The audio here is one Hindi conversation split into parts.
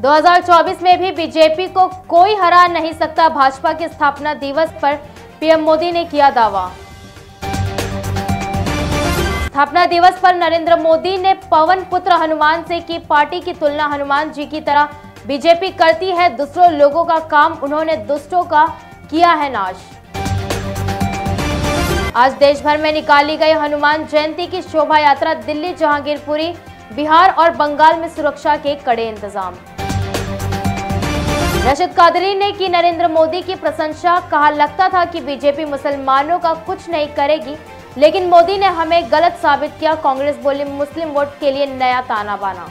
2024 में भी बीजेपी को कोई हरा नहीं सकता। भाजपा के स्थापना दिवस पर पीएम मोदी ने किया दावा। स्थापना दिवस पर नरेंद्र मोदी ने पवन पुत्र हनुमान से की पार्टी की तुलना। हनुमान जी की तरह बीजेपी करती है, दूसरों लोगों का काम उन्होंने दुष्टों का किया है नाश। आज देश भर में निकाली गई हनुमान जयंती की शोभा यात्रा दिल्ली, जहांगीरपुरी, बिहार और बंगाल में सुरक्षा के कड़े इंतज़ाम। रशिद कादरी ने की नरेंद्र मोदी की प्रशंसा। कहा लगता था कि बीजेपी मुसलमानों का कुछ नहीं करेगी, लेकिन मोदी ने हमें गलत साबित किया। कांग्रेस बोली, मुस्लिम वोट के लिए नया ताना बाना।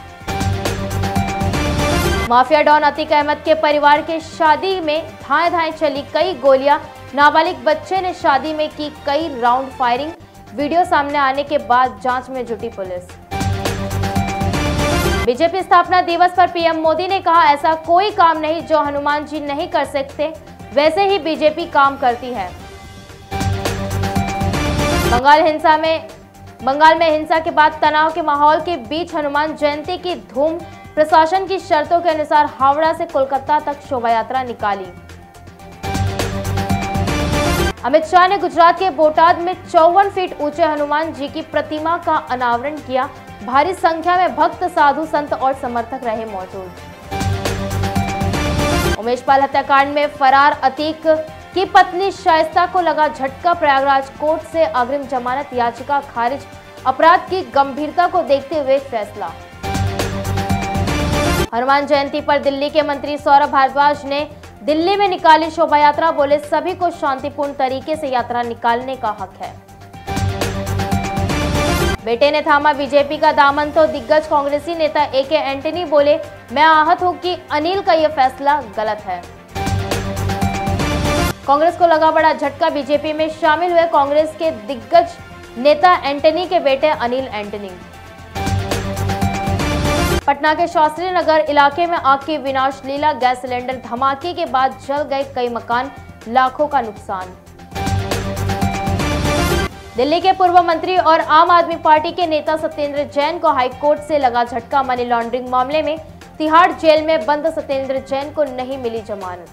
माफिया डॉन अतीक अहमद के परिवार के शादी में धाए धाए चली कई गोलियाँ। नाबालिग बच्चे ने शादी में की कई राउंड फायरिंग। वीडियो सामने आने के बाद जाँच में जुटी पुलिस। बीजेपी स्थापना दिवस पर पीएम मोदी ने कहा, ऐसा कोई काम नहीं जो हनुमान जी नहीं कर सकते। वैसे ही बीजेपी काम करती है। बंगाल हिंसा में, बंगाल में हिंसा के बाद तनाव के माहौल के बीच हनुमान जयंती की धूम। प्रशासन की शर्तों के अनुसार हावड़ा से कोलकाता तक शोभा यात्रा निकाली। अमित शाह ने गुजरात के बोटाद में चौवन फीट ऊँचे हनुमान जी की प्रतिमा का अनावरण किया। भारी संख्या में भक्त, साधु, संत और समर्थक रहे मौजूद। उमेश पाल हत्याकांड में फरार अतीक की पत्नी शाइस्ता को लगा झटका। प्रयागराज कोर्ट से अग्रिम जमानत याचिका खारिज। अपराध की गंभीरता को देखते हुए फैसला। हनुमान जयंती पर दिल्ली के मंत्री सौरभ भारद्वाज ने दिल्ली में निकाली शोभा यात्रा बोले, सभी को शांतिपूर्ण तरीके से यात्रा निकालने का हक है। बेटे ने थामा बीजेपी का दामन तो दिग्गज कांग्रेसी नेता ए के एंटनी बोले, मैं आहत हूँ कि अनिल का यह फैसला गलत है। कांग्रेस को लगा बड़ा झटका। बीजेपी में शामिल हुए कांग्रेस के दिग्गज नेता एंटनी के बेटे अनिल एंटनी। पटना के शास्त्री नगर इलाके में आग की विनाश लीला, गैस सिलेंडर धमाके के बाद जल गए कई मकान, लाखों का नुकसान। दिल्ली के पूर्व मंत्री और आम आदमी पार्टी के नेता सत्येंद्र जैन को हाईकोर्ट से लगा झटका, मनी लॉन्ड्रिंग मामले में तिहाड़ जेल में बंद सत्येंद्र जैन को नहीं मिली जमानत।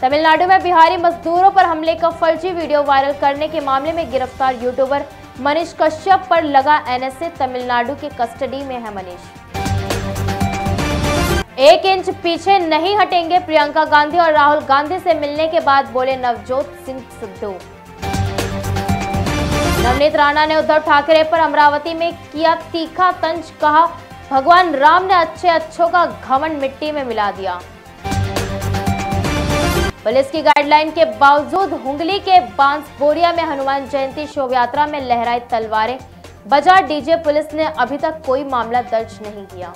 तमिलनाडु में बिहारी मजदूरों पर हमले का फर्जी वीडियो वायरल करने के मामले में गिरफ़्तार यूट्यूबर मनीष कश्यप पर लगा एनएसए, तमिलनाडु के कस्टडी में है मनीष। एक इंच पीछे नहीं हटेंगे प्रियंका गांधी और राहुल गांधी से मिलने के बाद बोले नवजोत सिंह सिद्धू। नवनीत राणा ने उद्धव ठाकरे पर अमरावती में किया तीखा तंज, कहा, भगवान राम ने अच्छे अच्छों का घमंड मिट्टी में मिला दिया। पुलिस की गाइडलाइन के बावजूद हुंगली के बांसबोरिया में हनुमान जयंती शोभ यात्रा में लहराई तलवारें। बजा डीजे, पुलिस ने अभी तक कोई मामला दर्ज नहीं किया।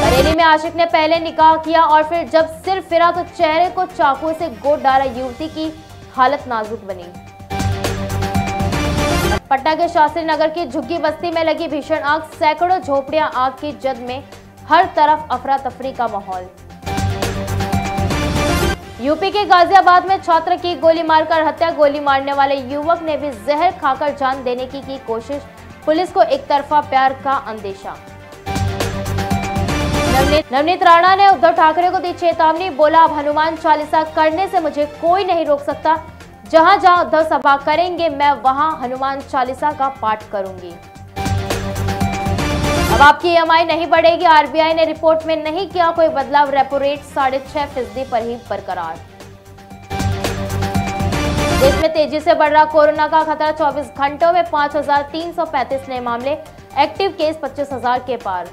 बरेली में आशिक ने पहले निकाह किया और फिर जब सिर फिरा तो चेहरे को चाकू से गोद डाला। युवती की हालत नाजुक बनी। पटना के शास्त्री नगर की झुग्गी बस्ती में लगी भीषण आग, सैकड़ों झोपड़ियाँ आग की जद में हर तरफ़ अफरा तफरी का माहौल। यूपी के गाजियाबाद में छात्र की गोली मारकर हत्या, गोली मारने वाले युवक ने भी जहर खाकर जान देने की की कोशिश। पुलिस को एक तरफा प्यार का अंदेशा। नवनीत राणा ने उद्धव ठाकरे को दी चेतावनी, बोला, अब हनुमान चालीसा करने से मुझे कोई नहीं रोक सकता। जहाँ जहाँ उद्धव सभा करेंगे मैं वहाँ हनुमान चालीसा का पाठ करूँगी। अब आपकी ईएमआई नहीं बढ़ेगी आरबीआई ने रिपोर्ट में नहीं किया कोई बदलाव रेपो रेट साढ़े छह फ़ीसदी पर ही बरकरार। देश में तेज़ी से बढ़ रहा कोरोना का खतरा 24 घंटों में 5,335 नए मामले एक्टिव केस 25,000 के पार।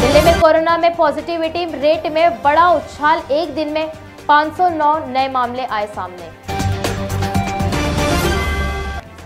दिल्ली में कोरोना में पॉजिटिविटी रेट में बड़ा उछाल एक दिन में 509 नए मामले आए सामने।